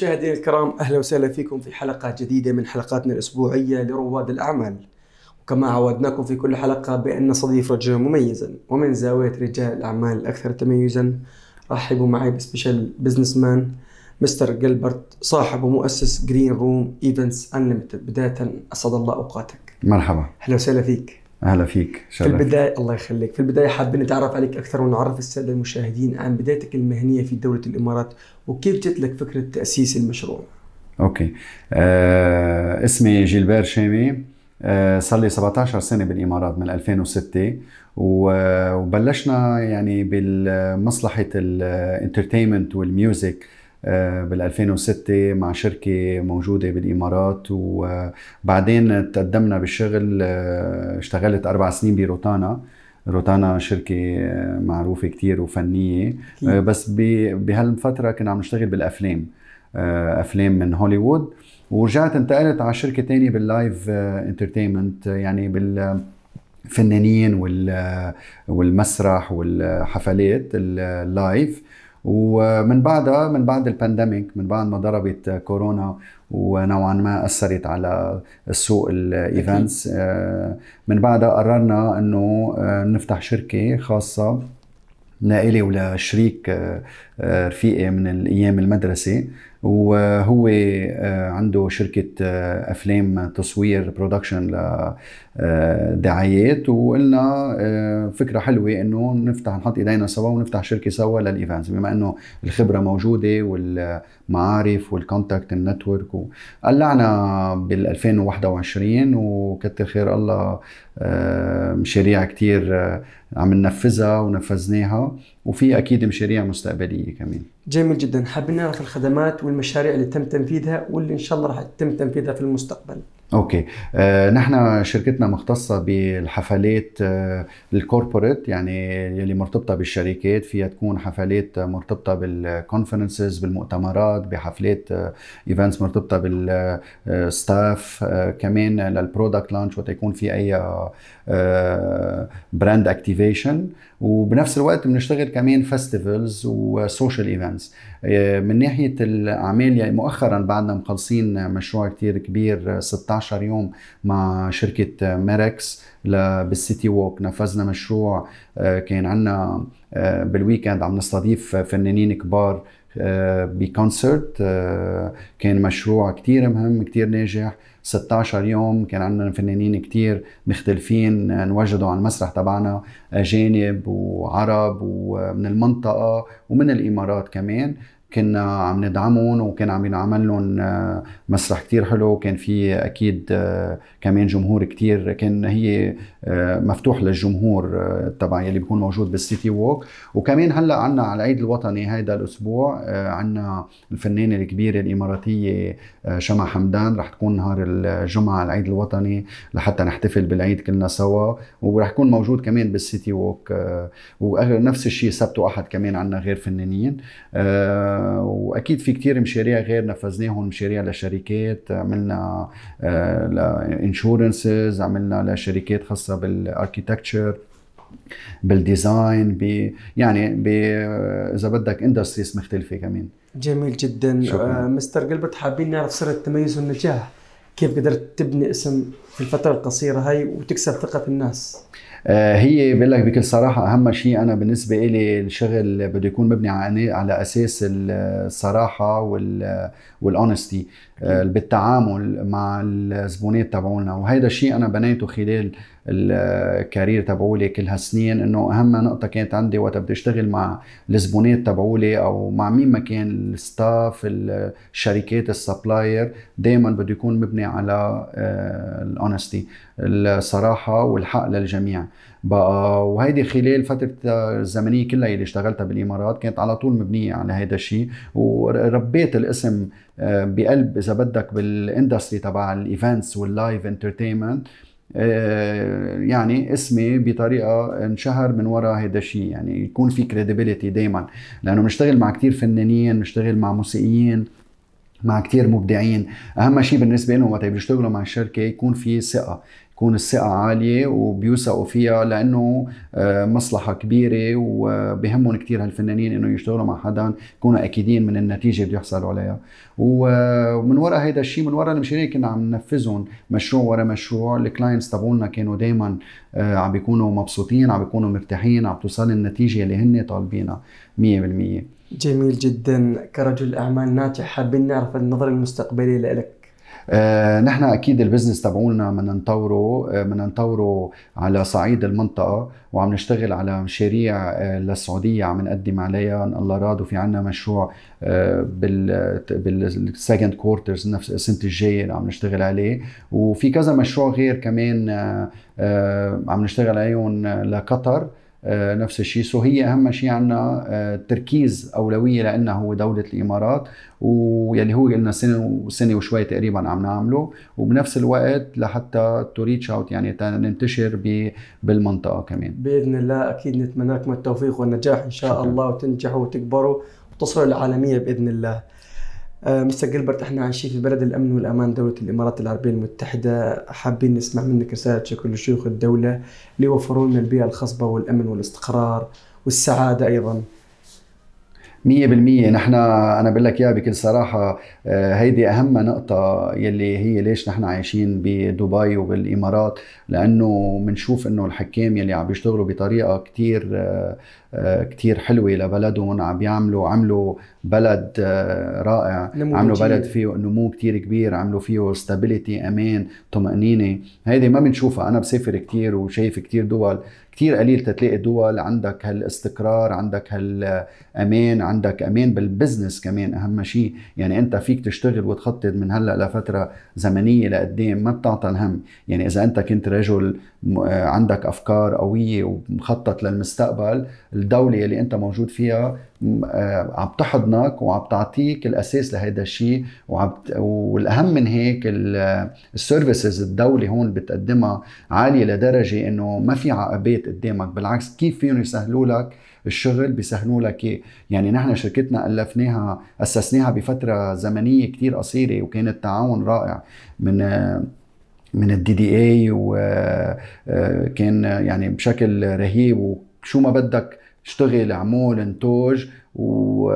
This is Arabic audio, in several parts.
مشاهدينا الكرام أهلا وسهلا فيكم في حلقة جديدة من حلقاتنا الأسبوعية لرواد الأعمال. وكما عودناكم في كل حلقة بأن نستضيف رجلا مميزا ومن زاوية رجال الأعمال الاكثر تميزا. رحبوا معي ب special businessman mister جلبرت صاحب ومؤسس Green Room Events Unlimited بداية أسعد الله أوقاتك. مرحبا. أهلا وسهلا فيك. أهلا فيك في البداية الله يخليك. في البداية حابين نتعرف عليك أكثر ونعرف السادة المشاهدين عن بدايتك المهنية في دولة الإمارات وكيف جت لك فكرة تأسيس المشروع. okay. آه اسمي جيلبير شامي آه صار لي 17 سنة بالإمارات من 2006 وبلشنا يعني بالمصلحة ال entertainment وال music. بال 2006 مع شركة موجودة بالإمارات وبعدين تقدمنا بالشغل آه، اشتغلت أربع سنين بروتانا. روتانا شركة آه، معروفة كتير وفنية. آه، بس بهالفترة كنا عم نشتغل بالأفلام. أفلام من هوليوود. ورجعت انتقلت على شركة تانية بال live entertainment. يعني بال فنانين والمسرح والحفلات ال live ومن بعدها من بعد ال pandemic من بعد ما ضربت كورونا ونوعا ما أثرت على السوق ال events آه، من بعدها قررنا إنه آه، نفتح شركة خاصة لإلي ولشريك آه، رفيقي من الأيام المدرسة وهو عنده شركة أفلام تصوير production لدعايات وقلنا فكرة حلوة إنه نفتح نحط إيدينا سوا ونفتح شركة سوا لل events بما إنه الخبرة موجودة والمعارف وال contact ال network قلعنا بال 2021 وكتر خير الله مشاريع كتير عم ننفذها ونفذناها وفي أكيد مشاريع مستقبلية كمان. جميل جدا. حابين نعرف الخدمات والمشاريع اللي تم تنفيذها واللي إن شاء الله راح يتم تنفيذها في المستقبل. okay. آه نحن شركتنا مختصة بالحفلات آه ال corporate يعني يلي مرتبطة بالشركات. فيها تكون حفلات مرتبطة بال conferences بالمؤتمرات بحفلات آه events مرتبطة بال staff آه كمان لل product launch وقت يكون في أي brand آه، activation وبنفس الوقت بنشتغل كمان festivals و social events من ناحية الأعمال يعني مؤخرا بعدنا مخلصين مشروع كتير كبير 16 يوم مع شركة ميركس بال City Walk. نفذنا مشروع آه، كان عندنا آه، بال weekend عم نستضيف فنانين كبار آه، ب concert. كان مشروع كتير مهم كتير ناجح. 16 يوم كان عندنا فنانين كتير مختلفين نوجدوا على المسرح تبعنا اجانب وعرب ومن المنطقة ومن الإمارات كمان. كنا عم ندعمهم وكان عم ينعمل لهم آه، مسرح كتير حلو. وكان في أكيد آه، كمان جمهور كتير. كان هي آه، مفتوح للجمهور تبع يلي بيكون موجود بالسيتي ووك وكمان هلأ عنا على العيد الوطني هيدا الأسبوع عنا الفنانة الكبيرة الإماراتية شمع حمدان. رح تكون نهار الجمعة على العيد الوطني لحتى نحتفل بالعيد كلنا سوا. ورح يكون موجود كمان بال City Walk ونفس الشيء سبت وأحد كمان عنا غير فنانين. وأكيد في كتير مشاريع غير نفذناهم مشاريع لشركات عملنا ل insurances عملنا لشركات خاصة بال architecture بال design ب يعني ب إذا بدك industries مختلفة كمان. جميل جدا. شكرا. آه مستر قلبت حابين نعرف سر التميز والنجاح. كيف قدرت تبني اسم في الفترة القصيرة هاي وتكسب ثقة الناس؟ آه، هي بقول لك بكل صراحة أهم شيء أنا بالنسبة لي الشغل بده يكون مبني على أساس الصراحة وال honesty آه، بالتعامل مع الزبونات تبعولنا. وهذا الشيء أنا بنيته خلال ال career تبعولي كل هالسنين إنه أهم نقطة كانت عندي وقت بدي أشتغل مع الزبونات تبعولي أو مع مين ما كان ال staff الشركات ال supplier دائما بده يكون مبني على ال honesty الصراحة والحق للجميع. بقى وهيدي خلال فترة الزمنية كلها اللي اشتغلتها بالإمارات كانت على طول مبنية على هذا الشيء. وربيت الاسم آه، بقلب إذا بدك بال industry تبع ال events وال live entertainment يعني اسمي بطريقة انشهر من وراء هذا الشيء. يعني يكون في كريديبيليتي دائما لأنه بنشتغل مع كثير فنانين بنشتغل مع موسيقيين. مع كثير مبدعين. أهم شيء بالنسبة لهم وقت بيشتغلوا مع الشركة يكون في ثقة. تكون الثقة عالية وبيوثقوا فيها لأنه آه، مصلحة كبيرة وبهمهم كثير هالفنانين إنه يشتغلوا مع حدا يكونوا أكيدين من النتيجة اللي يحصلوا عليها. ومن وراء هذا الشيء من وراء المشاريع كنا عم ننفذهم مشروع ورا مشروع. ال clients تبعولنا كانوا دائما آه، عم بيكونوا مبسوطين عم بيكونوا مرتاحين عم توصل النتيجة اللي هن طالبينها 100% جميل جدا. كرجل أعمال ناجح حابين نعرف النظره المستقبليه لك آه نحن أكيد ال business تبعولنا بدنا نطوره آه بدنا نطوره على صعيد المنطقة وعم نشتغل على مشاريع آه للسعودية عم نقدم عليها. ان الله راد وفي عنا مشروع آه بال بال second quarters نفس السنة الجاية عم نشتغل عليه. وفي كذا مشروع غير كمان آه آه عم نشتغل عليهم لقطر. آه، نفس الشيء. so هي أهم شيء عندنا آه، تركيز أولوية لنا هو دولة الإمارات واللي هو قلنا سنة وسنه وشوي تقريبا عم نعمله. وبنفس الوقت لحتى to reach out يعني ننتشر بالمنطقة كمان. بإذن الله أكيد نتمنى لكم التوفيق والنجاح إن شاء شكرا. الله وتنجحوا وتكبروا وتصلوا العالميه بإذن الله. آه، مستر جilbert إحنا عايشين في بلد الأمن والأمان دولة الإمارات العربية المتحدة. حابين نسمع منك رسالة شكر لشيوخ الدولة ليوفروا لنا البيئة الخصبة والأمن والإستقرار والسعادة أيضا. مية بالمية. نحن أنا بقول لك إياها بكل صراحة آه، هيدي أهم نقطة يلي هي ليش نحن عايشين بدبي وبالإمارات لأنه بنشوف إنه الحكام يلي عم بيشتغلوا بطريقة كتير آه، آه، كتير حلوة لبلدهم عم بيعملوا عملوا بلد رائع. عملوا بلد فيه نمو كتير كبير عملوا فيه stability أمان طمأنينة. هيدي ما بنشوفها أنا بسافر كتير وشايف كتير دول كتير قليل تتلاقي دول عندك هالاستقرار عندك هالأمان عندك أمان بال business كمان أهم شيء. يعني أنت فيك تشتغل وتخطط من هلأ لفترة زمنية لقدام ما بتعطل هم. يعني إذا أنت كنت رجل عندك أفكار قوية ومخطط للمستقبل الدولة اللي أنت موجود فيها عم تحضنك وعم تعطيك الأساس لهذا الشيء وعم والأهم من هيك السيرفيسز الدولة هون بتقدمها عالية لدرجة إنه ما في عقبات قدامك بالعكس كيف فيهم يسهلوا لك الشغل بيسهلوا لك اياه يعني نحن شركتنا ألفناها أسسناها بفترة زمنية كتير قصيرة وكانت تعاون رائع من من الدي دي اي وكان يعني بشكل رهيب. وشو ما بدك اشتغل اعمل انتج و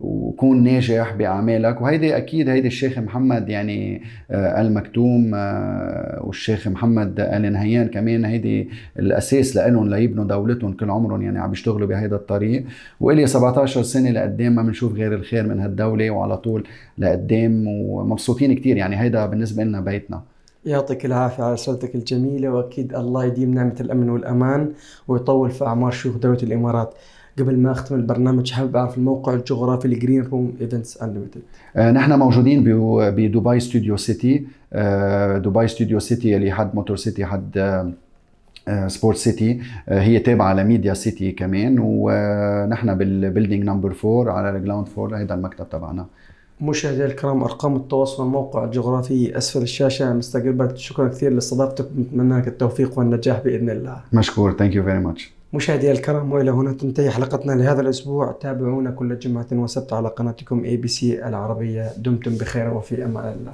وكون ناجح بأعمالك. وهيدي أكيد هيدي الشيخ محمد يعني آه المكتوم آه والشيخ محمد آل نهيان كمان هيدي الأساس لهم ليبنوا دولتهم كل عمرهم يعني عم يشتغلوا بهيدا الطريق. وإلي 17 سنة لقدام ما بنشوف غير الخير من هالدولة وعلى طول لقدام ومبسوطين كثير يعني هيدا بالنسبة لنا بيتنا. يعطيك العافية على رسالتك الجميلة وأكيد الله يديم نعمة الأمن والأمان ويطول في أعمار شيوخ دولة الإمارات. قبل ما أختم البرنامج حابب أعرف الموقع الجغرافي ل Green Room Events Unlimited نحن موجودين بدبي Studio City دبي Studio City اللي حد Motor City حد Sport City هي تابعة ل Media City كمان. ونحن بال building number 4 على ال ground floor هيدا المكتب تبعنا. مشاهدينا الكرام أرقام التواصل والموقع الجغرافي أسفل الشاشة. mister Gilbert شكرا كثير لاستضافتك نتمنى لك التوفيق والنجاح بإذن الله. مشكور thank you very much مشاهدينا الكرام وإلى هنا تنتهي حلقتنا لهذا الأسبوع. تابعونا كل جمعة وسبت على قناتكم اي بي سي العربية. دمتم بخير وفي أمان الله.